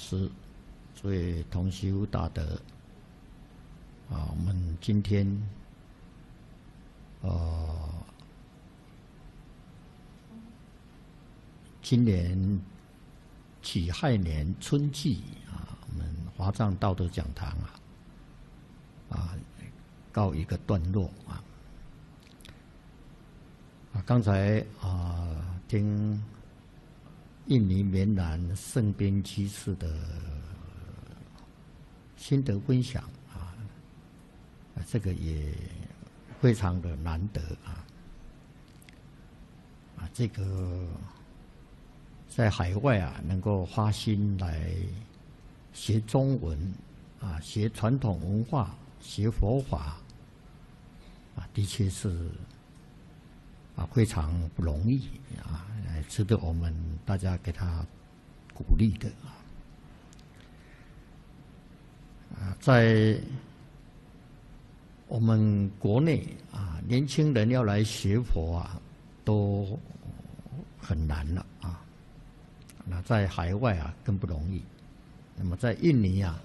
位法师，诸位同修大德，啊，我们今天，呃，今年己亥年春季啊，我们华藏道德讲堂啊，啊，告一个段落啊。啊，刚才啊，听。印尼棉兰圣边居士的心得分享啊，啊，这个也非常的难得啊，啊，这个在海外啊，能够花心来学中文啊，学传统文化，学佛法啊，的确是啊，非常不容易啊。值得我们大家给他鼓励的啊！啊，在我们国内啊，年轻人要来学佛啊，都很难了啊。那在海外啊，更不容易。那么在印尼啊，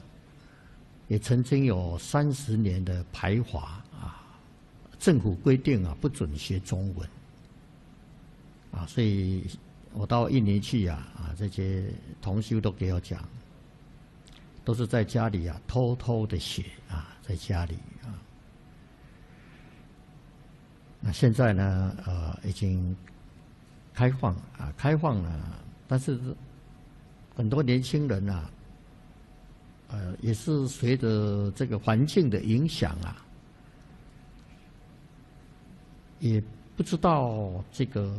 也曾经有三十年的排华啊，政府规定啊，不准学中文。啊，所以我到印尼去呀，啊，这些同修都给我讲，都是在家里啊偷偷的写啊，在家里啊。那现在呢，呃，已经开放啊，开放了，但是很多年轻人啊，呃，也是随着这个环境的影响啊，也。不知道这个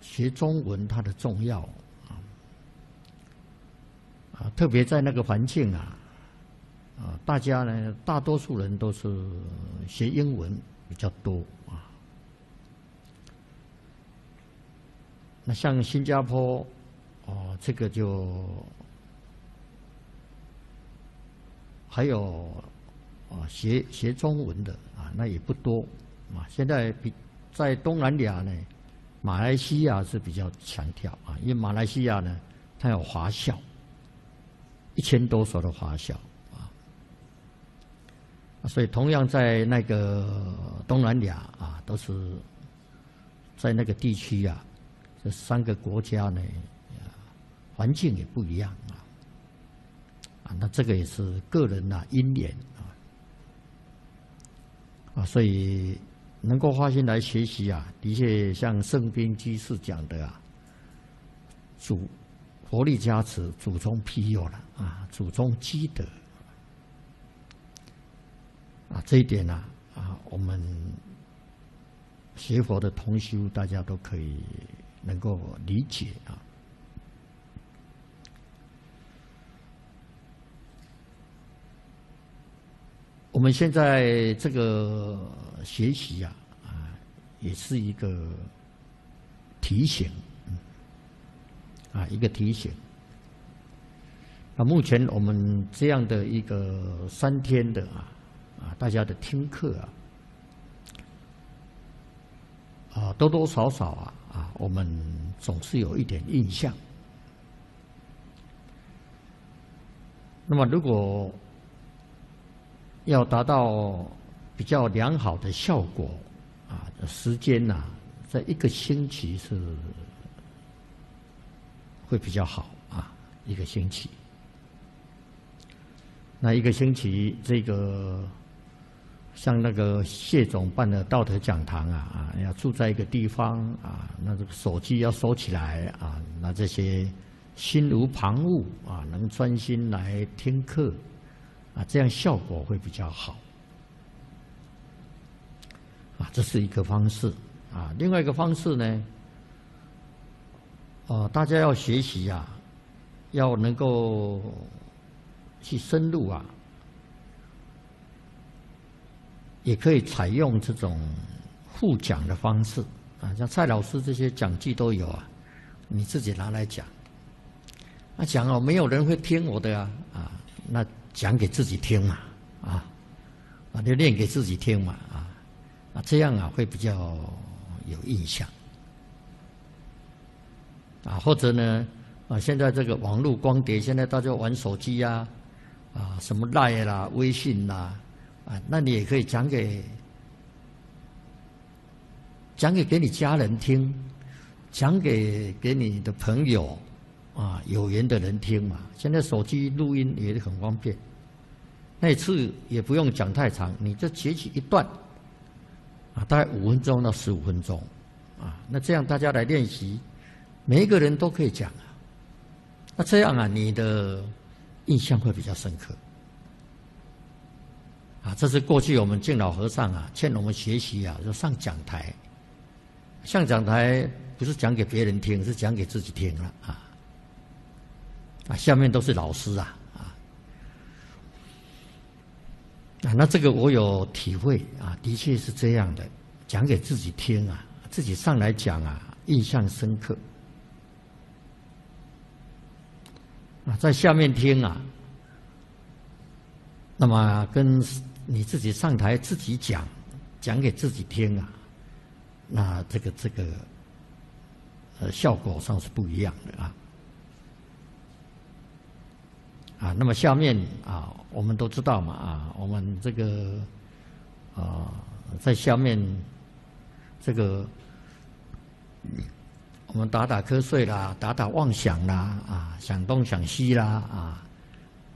学中文它的重要啊啊，特别在那个环境啊啊，大家呢，大多数人都是学英文比较多啊。那像新加坡哦，这个就还有啊，学学中文的啊，那也不多啊。现在比。在东南亚呢，马来西亚是比较强调啊，因为马来西亚呢，它有华校，一千多所的华校啊，所以同样在那个东南亚啊，都是在那个地区啊，这三个国家呢，环境也不一样啊，啊，那这个也是个人呐因缘啊，啊，所以。能够花心来学习啊，的确像圣边居士讲的啊，主佛力加持，祖宗庇佑了啊，祖宗积德啊，这一点呢啊，我们学佛的同修大家都可以能够理解啊。我们现在这个学习呀，啊，也是一个提醒，啊，一个提醒。啊，目前我们这样的一个三天的啊，啊，大家的听课啊，啊，多多少少啊，啊，我们总是有一点印象。那么如果要达到比较良好的效果啊，时间呐，在一个星期是会比较好啊，一个星期。那一个星期，这个像那个谢总办的道德讲堂啊啊，要住在一个地方啊，那这个手机要收起来啊，那这些心无旁骛啊，能专心来听课。啊，这样效果会比较好。啊，这是一个方式。啊，另外一个方式呢，哦，大家要学习啊，要能够去深入啊，也可以采用这种互讲的方式。啊，像蔡老师这些讲记都有啊，你自己拿来讲。那讲哦，没有人会听我的啊，啊，那。讲给自己听嘛，啊，啊，就练给自己听嘛，啊，啊，这样啊会比较有印象，啊，或者呢，啊，现在这个网络光碟，现在大家玩手机呀，啊，什么赖啦、微信啦，啊，那你也可以讲给讲给给你家人听，讲给给你的朋友啊有缘的人听嘛。现在手机录音也很方便，那次也不用讲太长，你就截取一段，啊，大概五分钟到十五分钟，啊，那这样大家来练习，每一个人都可以讲啊。那这样啊，你的印象会比较深刻。啊，这是过去我们敬老和尚啊，劝我们学习啊，就上讲台。上讲台不是讲给别人听，是讲给自己听了啊。啊，下面都是老师啊，啊，那这个我有体会啊，的确是这样的，讲给自己听啊，自己上来讲啊，印象深刻。啊，在下面听啊，那么跟你自己上台自己讲，讲给自己听啊，那这个这个呃效果上是不一样的啊。啊，那么下面啊，我们都知道嘛啊，我们这个啊，在下面这个。我们打打瞌睡啦，打打妄想啦，啊，想东想西啦，啊，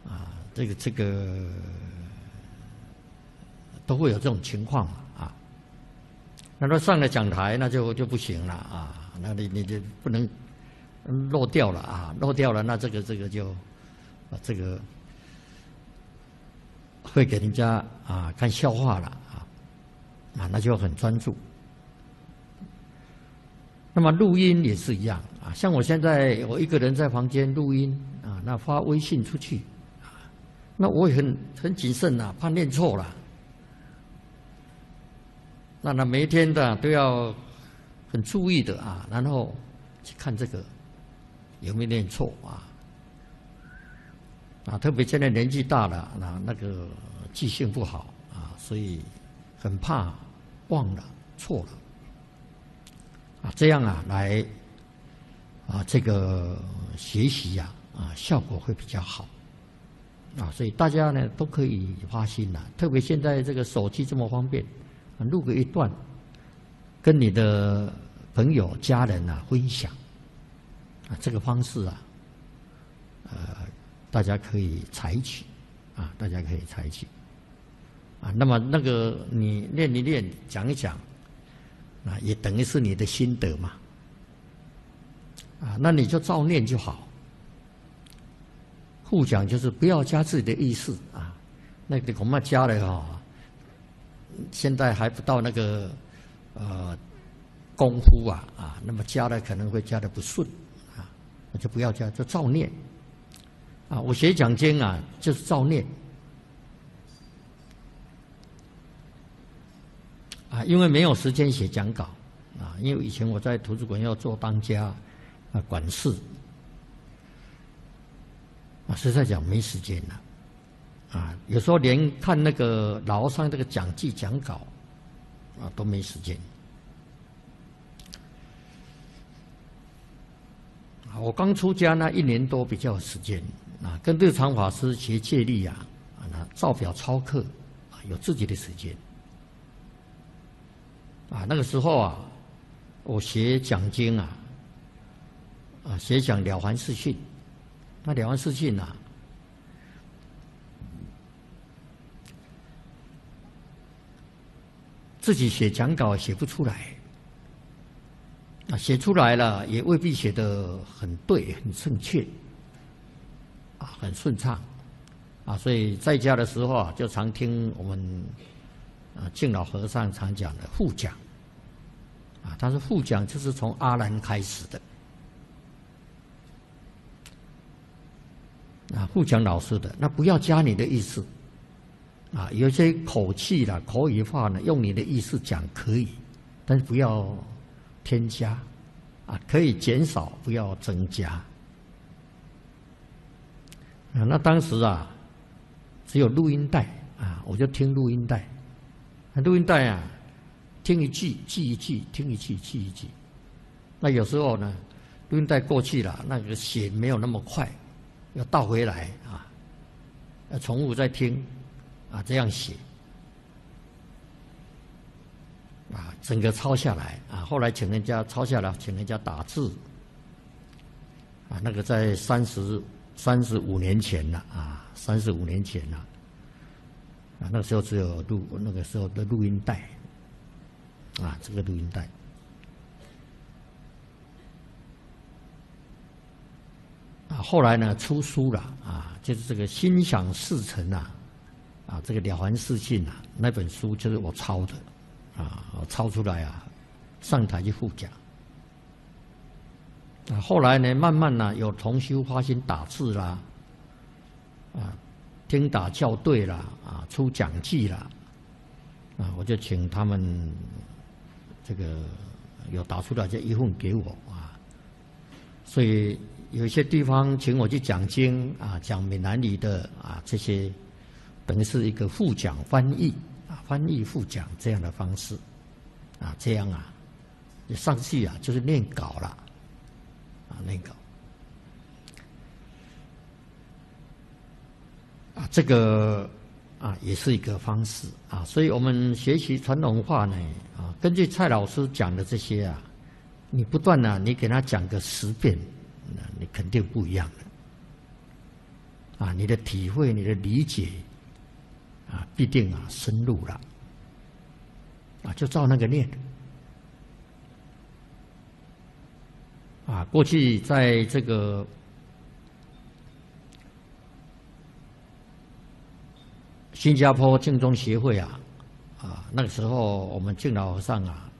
啊，这个这个都会有这种情况啊。那他上了讲台，那就就不行了啊，那你你就不能落掉了啊，落掉了，那这个这个就啊，这个会给人家啊看笑话了啊，啊，那就很专注。那么录音也是一样啊，像我现在我一个人在房间录音啊，那发微信出去啊，那我也很很谨慎呐，怕念错了。那那每一天的都要很注意的啊，然后去看这个有没有念错啊啊，特别现在年纪大了，那那个记性不好啊，所以很怕忘了错了。啊，这样啊，来啊，这个学习呀，啊，效果会比较好啊，所以大家呢都可以花心了。特别现在这个手机这么方便，啊录个一段，跟你的朋友、家人啊分享啊，这个方式啊，呃，大家可以采取啊，大家可以采取啊。那么那个你练一练，讲一讲。啊，也等于是你的心得嘛，啊，那你就照念就好。互讲就是不要加自己的意思啊，那个恐怕加了哈，现在还不到那个呃功夫啊啊，那么加了可能会加的不顺啊，那就不要加，就照念。啊，我写讲经啊，就是照念。啊，因为没有时间写讲稿，啊，因为以前我在图书馆要做当家，啊，管事，啊，实在讲没时间了，啊，有时候连看那个老上这个讲记讲稿，啊，都没时间。啊，我刚出家那一年多比较有时间，啊，跟日常法师学借力啊，啊，那照表抄课，啊，有自己的时间。啊，那个时候啊，我写讲经啊，啊，写讲了凡四训，那了凡四训呐，自己写讲稿写不出来，啊，写出来了也未必写的很对、很正确，啊，很顺畅，啊，所以在家的时候啊，就常听我们。啊，敬老和尚常讲的复讲，啊，他说复讲就是从阿兰开始的，啊，复讲老师的，那不要加你的意思，啊，有些口气啦、口语化呢，用你的意思讲可以，但是不要添加，啊，可以减少，不要增加，啊，那当时啊，只有录音带啊，我就听录音带。录音带啊，听一句记一句，听一句记一句。那有时候呢，录音带过去了，那个写没有那么快，要倒回来啊，要重复再听啊，这样写啊，整个抄下来啊，后来请人家抄下来，请人家打字啊，那个在三十三十五年前了啊，三十五年前了啊，那个时候只有录那个时候的录音带啊，这个录音带。啊，后来呢出书了啊，就是这个心想事成啊，啊，这个了凡四训啊，那本书就是我抄的，啊，我抄出来啊，上台去复讲。后来呢，慢慢呢，有同修发心打字啦，啊，听打校对啦，啊，出讲记啦，啊，我就请他们这个有打出来这一份给我啊，所以。有些地方请我去讲经啊，讲闽南语的啊，这些等于是一个副讲翻译啊，翻译副讲这样的方式啊，这样啊，上去啊就是念稿了啊，那个啊，这个啊也是一个方式啊，所以我们学习传统文化呢啊，根据蔡老师讲的这些啊，你不断的你给他讲个十遍。那你肯定不一样的啊！你的体会、你的理解啊，必定啊深入了啊，就照那个念啊。过去在这个新加坡净宗协会啊啊，那个时候我们敬老和尚啊，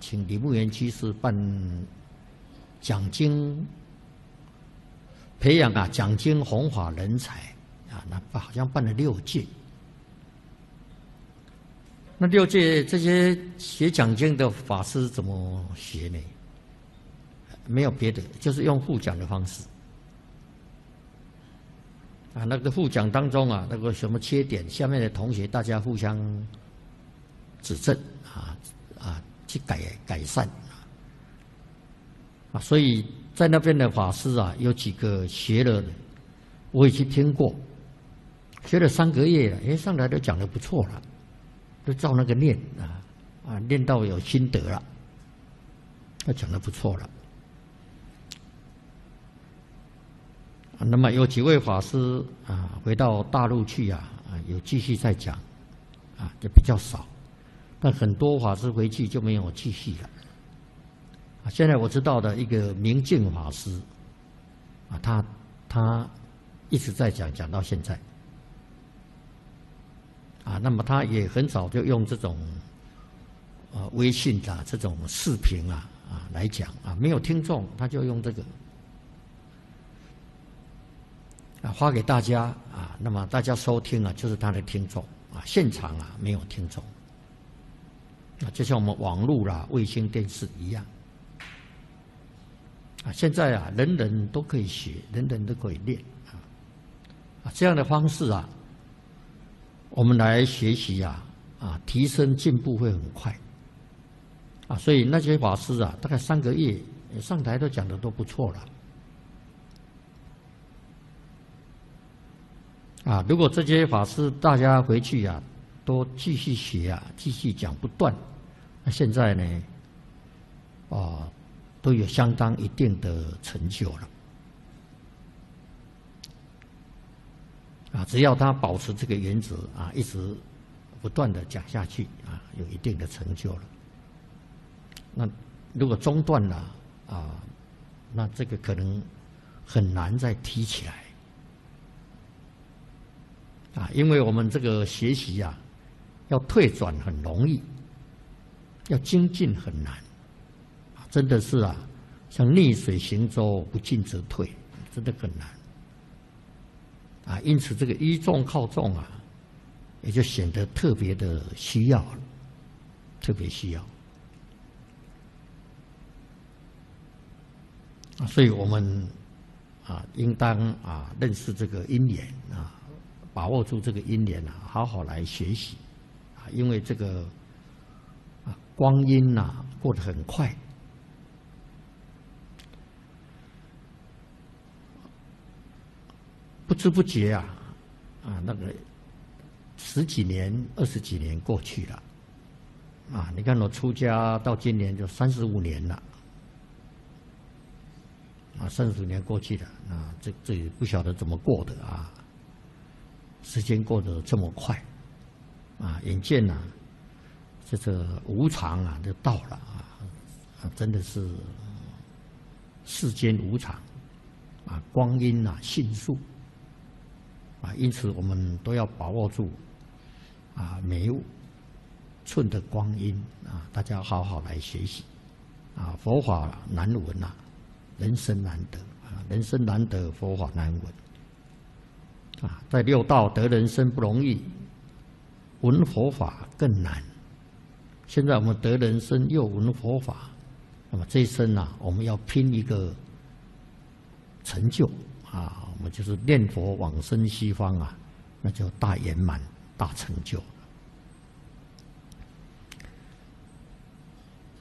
请李牧原居士办讲经。培养啊，讲经弘法人才啊，那好像办了六届。那六届这些学讲经的法师怎么学呢？没有别的，就是用互讲的方式。啊，那个互讲当中啊，那个什么缺点，下面的同学大家互相指正啊啊，去改改善啊，所以。在那边的法师啊，有几个学了，我也去听过，学了三个月了，哎，上来都讲的不错了，都照那个念啊，啊，念到有心得了，他讲的不错了。那么有几位法师啊，回到大陆去啊，啊，有继续在讲，啊，就比较少，但很多法师回去就没有继续了。啊，现在我知道的一个明镜法师，啊，他他一直在讲，讲到现在，啊，那么他也很早就用这种，啊，微信的这种视频啊啊来讲啊，没有听众，他就用这个，啊，发给大家啊，那么大家收听啊，就是他的听众啊，现场啊没有听众，啊，就像我们网络啦、卫星电视一样。啊，现在啊，人人都可以学，人人都可以练啊，啊，这样的方式啊，我们来学习啊，啊，提升进步会很快，啊，所以那些法师啊，大概三个月上台都讲的都不错了，啊，如果这些法师大家回去啊，都继续学啊，继续讲不断，那现在呢，啊。都有相当一定的成就了，啊，只要他保持这个原则啊，一直不断的讲下去啊，有一定的成就了。那如果中断了啊，那这个可能很难再提起来啊，因为我们这个学习呀，要退转很容易，要精进很难。真的是啊，像逆水行舟，不进则退，真的很难啊。因此，这个依重靠重啊，也就显得特别的需要，特别需要啊。所以我们啊，应当啊，认识这个因缘啊，把握住这个因缘啊，好好来学习啊，因为这个啊光阴呐、啊、过得很快。不知不觉啊，啊，那个十几年、二十几年过去了，啊，你看我出家到今年就三十五年了，啊，三十五年过去了，啊，这这也不晓得怎么过的啊。时间过得这么快，啊，眼见呐，这个无常啊，就到了啊，啊，真的是世间无常。啊，光阴啊，迅速啊，因此我们都要把握住啊，每一寸的光阴啊，大家好好来学习啊，佛法难闻呐，人生难得啊，人生难得，佛法难闻啊，在六道得人生不容易，闻佛法更难。现在我们得人生又闻佛法，那么这一生啊，我们要拼一个。成就啊，我们就是念佛往生西方啊，那就大圆满、大成就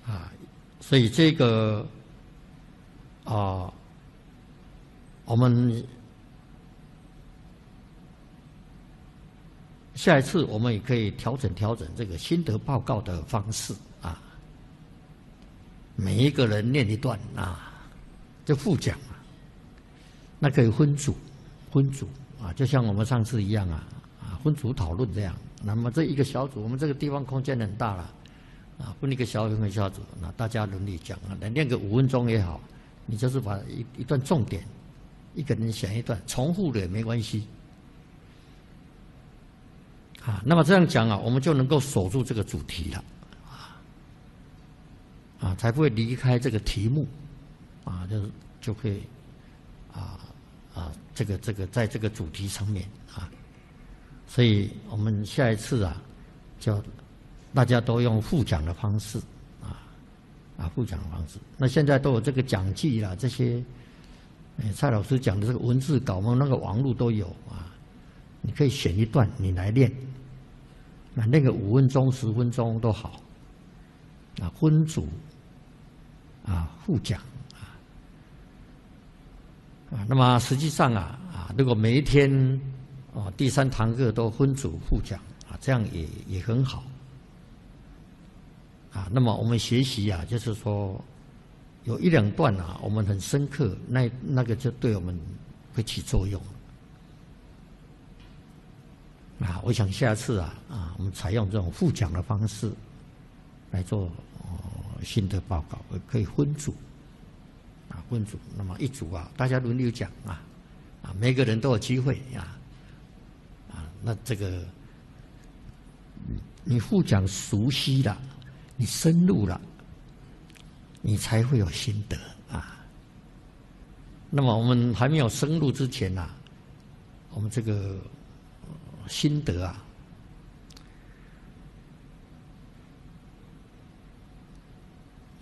啊。所以这个啊，我们下一次我们也可以调整调整这个心得报告的方式啊。每一个人念一段啊，就复讲啊。那可以分组，分组啊，就像我们上次一样啊，啊，分组讨论这样。那么这一个小组，我们这个地方空间很大了，啊，分一个小组分小组，那大家轮流讲啊，来练个五分钟也好，你就是把一一段重点，一个人选一段，重复的也没关系。啊，那么这样讲啊，我们就能够守住这个主题了，啊，啊，才不会离开这个题目，啊，就是就会，啊。啊，这个这个在这个主题上面啊，所以我们下一次啊，就大家都用复讲的方式啊啊复讲的方式。那现在都有这个讲记啦，这些蔡老师讲的这个文字稿嘛，那个网络都有啊，你可以选一段你来练，那那个五分钟、十分钟都好啊，分组啊复讲。啊，那么实际上啊，啊，如果每一天啊第三堂课都分组互讲啊，这样也也很好。啊，那么我们学习啊，就是说有一两段啊，我们很深刻，那那个就对我们会起作用。啊，我想下次啊，啊，我们采用这种互讲的方式来做哦心得报告，可以分组。啊，分组，那么一组啊，大家轮流讲啊，啊，每个人都有机会呀，啊，那这个你互讲熟悉了，你深入了，你才会有心得啊。那么我们还没有深入之前呐，我们这个心得啊，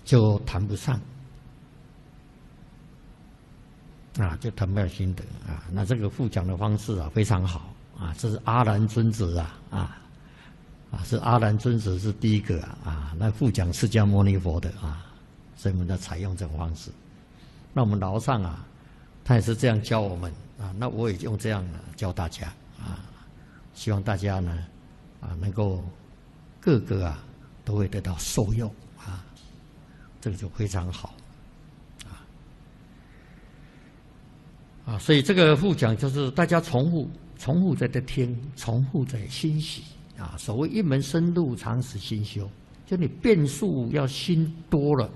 就谈不上。啊，就谈不了心得啊。那这个复讲的方式啊，非常好啊。这是阿兰尊者啊，啊，啊，是阿兰尊者是第一个啊。那复讲释迦牟尼佛的啊，所以我们在采用这种方式。那我们老上啊，他也是这样教我们啊。那我也用这样教大家啊，希望大家呢啊，能够个个啊都会得到受用啊，这个就非常好。啊，啊所以这个复讲就是大家重复、重复在这听，重复在欣喜啊。所谓一门深入，常识心修，就你变数要心多了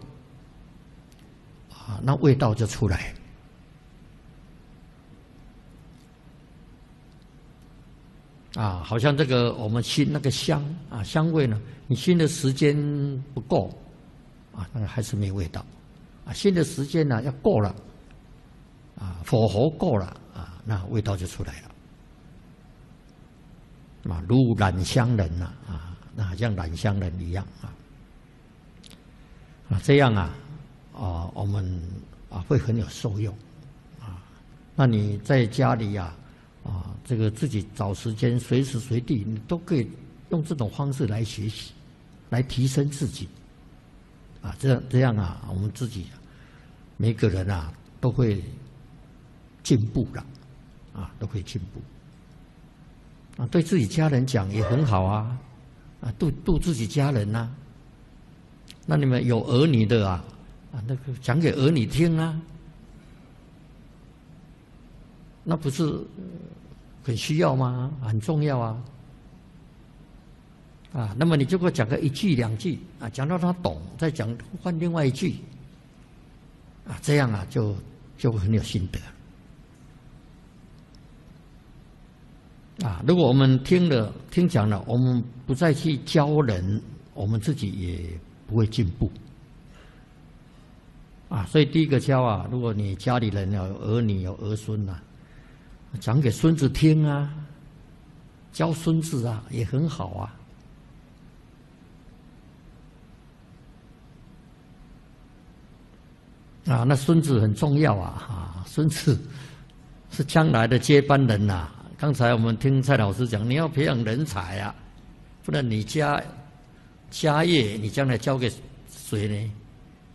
啊，那味道就出来啊。好像这个我们熏那个香啊，香味呢，你熏的时间不够啊，那个还是没味道啊。熏的时间呢要够了。啊，火候够了啊，那味道就出来了。啊，如染香人呐，啊，那像染香人一样啊。啊，这样啊，啊，我们啊会很有受用啊。那你在家里呀，啊，啊这个自己找时间，随时随地你都可以用这种方式来学习，来提升自己。啊，这样这样啊，我们自己每个人啊都会。进步了，啊，都会进步。啊，对自己家人讲也很好啊，啊，度度自己家人呐。那你们有儿女的啊，啊，那个讲给儿女听啊，那不是很需要吗？很重要啊。啊，那么你就给我讲个一句两句啊，讲到他懂，再讲换另外一句，啊，这样啊就就会很有心得。啊，如果我们听了听讲了，我们不再去教人，我们自己也不会进步。啊，所以第一个教啊，如果你家里人有儿女有儿孙呐，讲给孙子听啊，教孙子啊也很好啊。啊，那孙子很重要啊！啊，孙子是将来的接班人呐。刚才我们听蔡老师讲，你要培养人才啊，不然你家家业你将来交给谁呢？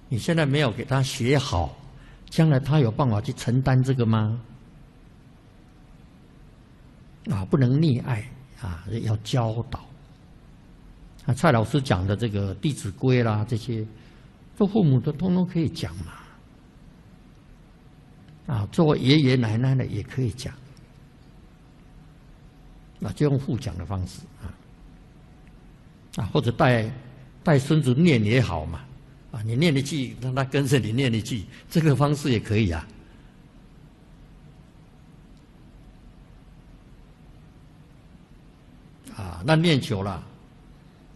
你现在没有给他学好，将来他有办法去承担这个吗？啊，不能溺爱啊，要教导。啊，蔡老师讲的这个《弟子规》啦，这些做父母的通通可以讲嘛。啊，做爷爷奶奶的也可以讲，那就用互讲的方式啊，啊，或者带带孙子念也好嘛，啊，你念一句，让他跟着你念一句，这个方式也可以啊。啊，那念久了，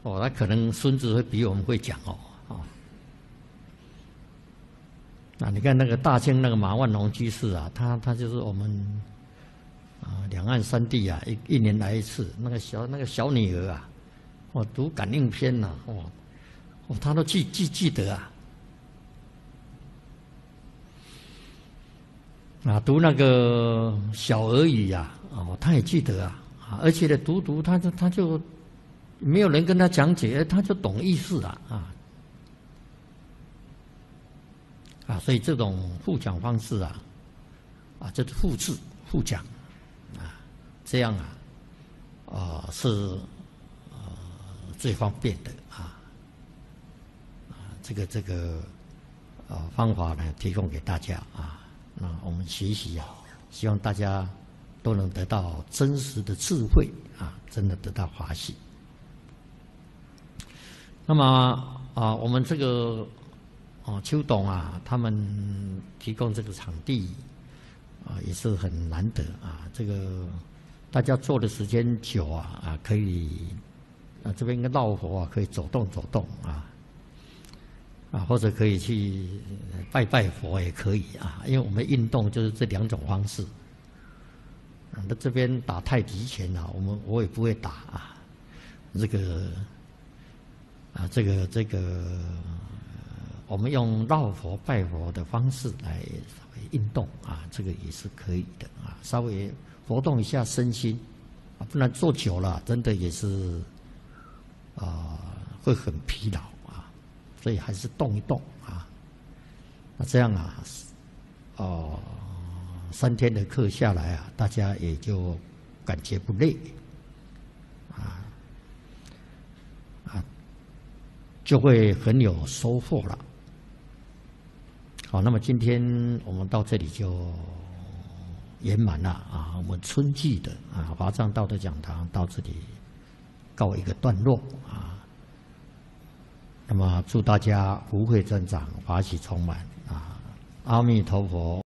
哦，那可能孙子会比我们会讲哦。啊，那你看那个大清那个马万龙居士啊，他他就是我们啊两岸三地啊一一年来一次，那个小那个小女儿啊，我读感应篇呐，哦，哦他都记记记得啊，啊读那个小儿语呀，哦他也记得啊，而且呢读读他就他就没有人跟他讲解，他就懂意思了啊。啊，所以这种互讲方式啊，啊，这是复制、互讲，啊，这样啊，啊是呃最方便的啊，啊，这个这个呃方法呢，提供给大家啊，那我们学习啊，希望大家都能得到真实的智慧啊，真的得到华喜。那么啊，我们这个。哦，邱董啊，他们提供这个场地啊，也是很难得啊。这个大家坐的时间久啊，啊，可以啊，这边一个绕佛啊，可以走动走动啊，啊，或者可以去拜拜佛也可以啊。因为我们运动就是这两种方式。那这边打太极拳啊，我们我也不会打啊。这个啊，这个这个。我们用绕佛拜佛的方式来运动啊，这个也是可以的啊，稍微活动一下身心啊，不然坐久了真的也是啊会很疲劳啊，所以还是动一动啊。那这样啊，哦，三天的课下来啊，大家也就感觉不累啊啊，就会很有收获了。好，那么今天我们到这里就圆满了啊！我们春季的啊华藏道德讲堂到这里告一个段落啊。那么祝大家福慧增长，法喜充满啊！阿弥陀佛。